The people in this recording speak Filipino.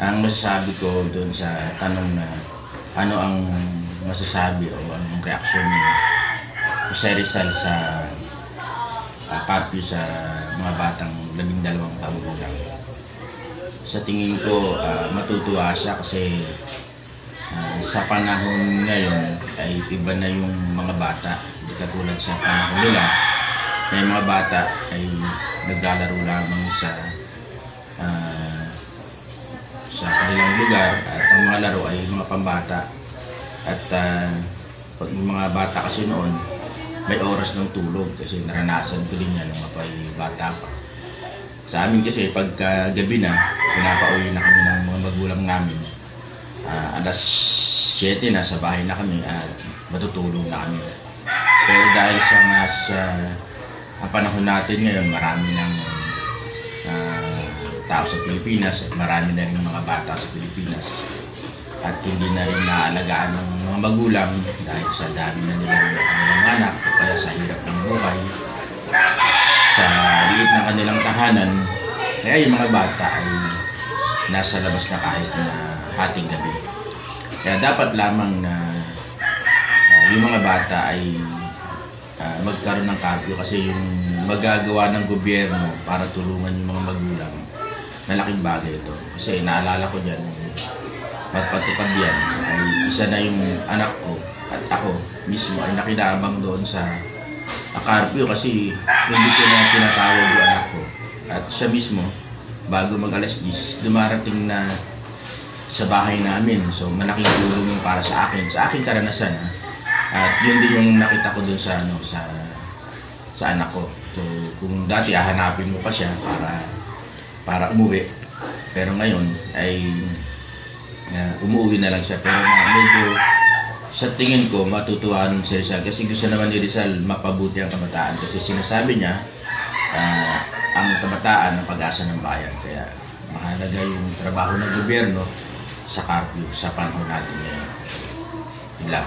ang masasabi ko doon sa tanong na ano ang masasabi o ang reaksyon ni Jose Rizal sa uh, curfew sa mga batang labing dalawang taong gulang. Sa tingin ko, ah, matutuwa siya kasi ah, sa panahon ngayon ay iba na yung mga bata. Hindi katulad sa panahon nila na yung mga bata ay naglalaro lamang sa ah, sa kanilang lugar at ang mga laro ay mga pambata. At ah, pag mga bata kasi noon, may oras ng tulog kasi naranasan ko din yan nung ako'y bata pa. Sa amin kasi pagka gabi na, pinapauwi na kami ng mga magulang namin. Ah, alas 7 na sa bahay na kami at matutulog na kami. Pero dahil sa mas ah, ang panahon natin ngayon, marami ng ah, tao sa Pilipinas at marami na rin mga bata sa Pilipinas. At hindi na rin naalagaan ng mga magulang dahil sa dami na nilang kanilang anak o kaya sa hirap ng buhay sa liit ng kanilang tahanan. Kaya yung mga bata ay nasa labas na kahit na hating gabi. Kaya dapat lamang na ah, yung mga bata ay ah, magkaroon ng curfew kasi yung magagawa ng gobyerno para tulungan yung mga magulang, malaking bagay ito. Kasi naalala ko dyan, magpatupad yan, ay isa na yung anak ko at ako mismo ay nakinabang doon sa curfew kasi hindi ko na tinatawag yung anak ko. At siya mismo, bago mag alas 10, dumarating na sa bahay namin. So malaking tulong yung para sa akin, sa aking karanasan. Ha? At yun din yung nakita ko doon sa ano sa sa anak ko. So kung dati hahanapin mo pa siya para para umuwi. Pero ngayon ay uh, umuwi na lang siya. Pero na, medyo sa tingin ko matutuwa nun si Rizal kasi gusto naman ni Rizal mapabuti ang kabataan kasi sinasabi niya ah, ang kabataan ang pag-asa ng bayan. Kaya mahalaga yung trabaho ng gobyerno sa curfew sa panahon natin ngayon. Yun lang.